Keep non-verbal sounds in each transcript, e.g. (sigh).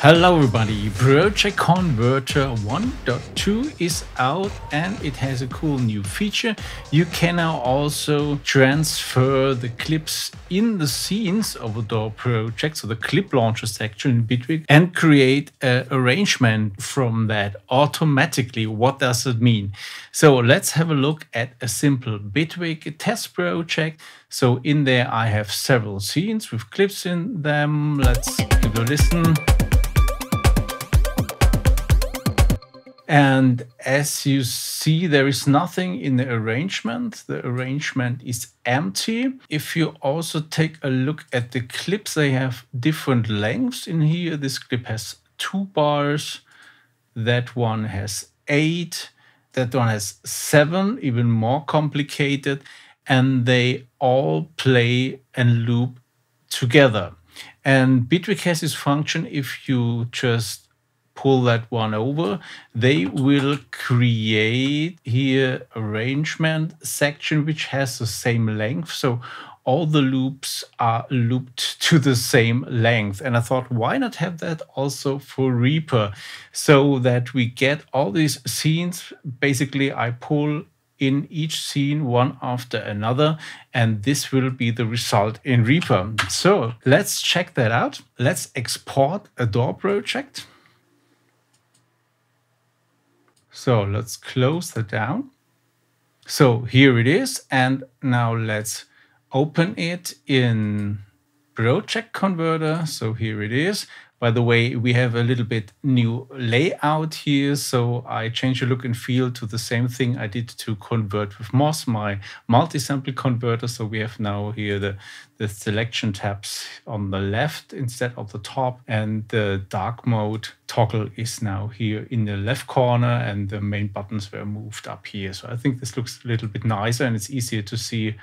Hello everybody, Project Converter 1.2 is out and it has a cool new feature. You can now also transfer the clips in the scenes of a DAW project, so the clip launcher section in Bitwig, and create an arrangement from that automatically. What does it mean? So let's have a look at a simple Bitwig test project. So in there I have several scenes with clips in them. Let's give a listen. And as you see, there is nothing in the arrangement. The arrangement is empty. If you also take a look at the clips, they have different lengths in here. This clip has two bars. That one has eight. That one has seven, even more complicated. And they all play and loop together. And Bitwig has this function if you just pull that one over, they will create here arrangement section which has the same length. So all the loops are looped (laughs) to the same length. And I thought, why not have that also for Reaper so that we get all these scenes. Basically, I pull in each scene one after another and this will be the result in Reaper. So let's check that out. Let's export a DAW project. So let's close that down. So here it is. And now let's open it in Project Converter. So here it is. By the way, we have a little bit new layout here. So I changed the look and feel to the same thing I did to ConvertWithMoss, my multi-sample converter. So we have now here the, the selection tabs on the left instead of the top. And the dark mode toggle is now here in the left corner and the main buttons were moved up here. So I think this looks a little bit nicer and it's easier to see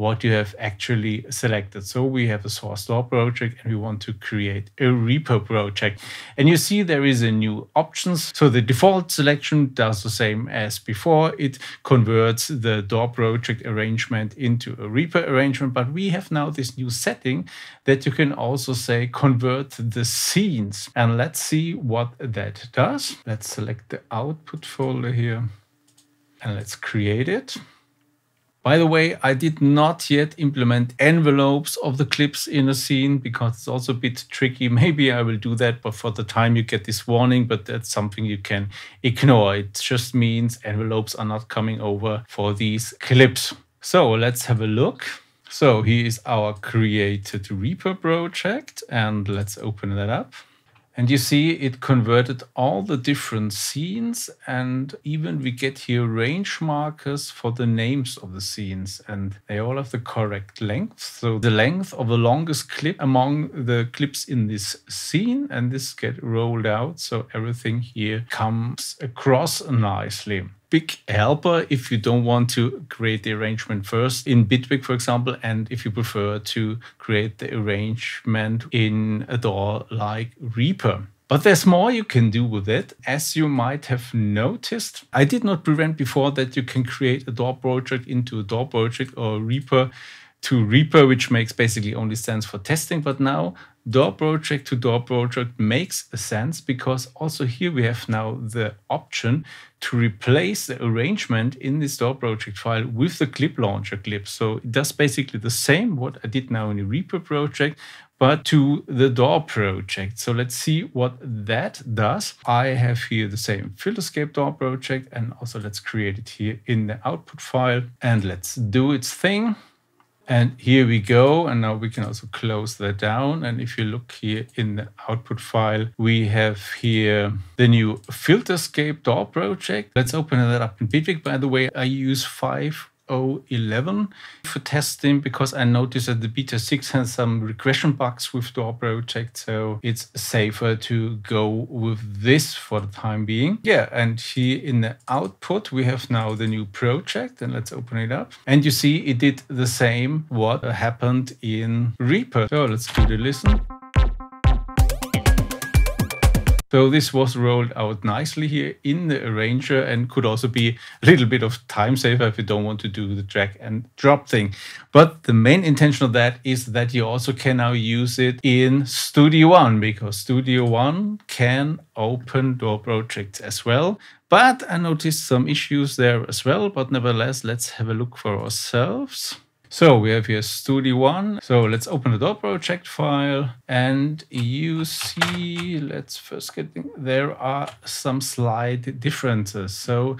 what you have actually selected. So we have a source DAW project and we want to create a Reaper project. And you see there is a new options. So the default selection does the same as before. It converts the DAW project arrangement into a Reaper arrangement. But we have now this new setting that you can also say convert the scenes. And let's see what that does. Let's select the output folder here and let's create it. By the way, I did not yet implement envelopes of the clips in a scene because it's also a bit tricky. (laughs) Maybe I will do that, but for the time you get this warning, but that's something you can ignore. It just means envelopes are not coming over for these clips. So let's have a look. So here is our created Reaper project and let's open that up. And you see it converted all the different scenes and even we get here range markers for the names of the scenes and they all have the correct length. So the length of the longest clip among the clips in this scene and this get rolled out. So everything here comes across nicely big helper if you don't want to create the arrangement first in Bitwig, for example, and if you prefer to create the arrangement in a DAW like Reaper. But there's more you can do with it. As you might have noticed, I did not prevent before that you can create a DAW project into a DAW project or a Reaper to Reaper, which makes basically only sense for testing. But now DAW project to DAW project makes sense because also here we have now the option to replace the arrangement in this DAW project file with the clip launcher clip. So it does basically the same what I did now in the Reaper project, but to the DAW project. So let's see what that does. I have here the same Filterscape DAW project and also let's create it here in the output file and let's do its thing. And here we go. And now we can also close that down. And if you look here in the output file, we have here the new Filterscape DAW project. Let's open that up in Bitwig. By the way, I use five 011 for testing because I noticed that the beta 6 has some regression bugs with DAW project. So it's safer to go with this for the time being. Yeah, and here in the output, we have now the new project and let's open it up. And you see it did the same what happened in Reaper. So let's do the listen. So this was rolled out nicely here in the arranger and could also be a little bit of time saver if you don't want to do the drag and drop thing. But the main intention of that is that you also can now use it in Studio One because Studio One can open DAW projects as well. But I noticed some issues there as well. But nevertheless, let's have a look for ourselves. So we have here Studio One. So let's open the DAW project file and you see, let's first get, there are some slight differences. So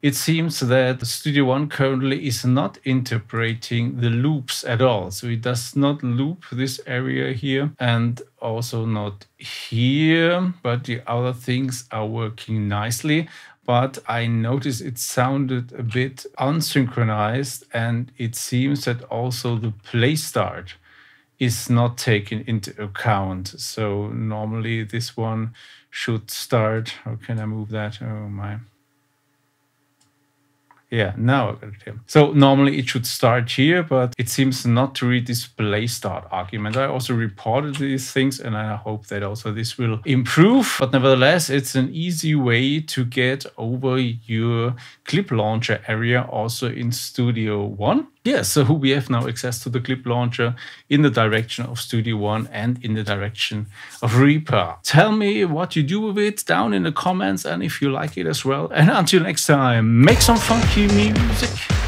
it seems that Studio One currently is not interpreting the loops at all. So it does not loop this area here and also not here, but the other things are working nicely but I noticed it sounded a bit unsynchronized, and it seems that also the play start is not taken into account. So normally this one should start. How can I move that? Oh my. Yeah, now I got it here. So normally it should start here, but it seems not to read this play start argument. I also reported these things and I hope that also this will improve. But nevertheless, it's an easy way to get over your clip launcher area also in Studio One. Yeah, so we have now access to the clip launcher in the direction of Studio One and in the direction of Reaper. Tell me what you do with it down in the comments and if you like it as well. And until next time, make some funky music.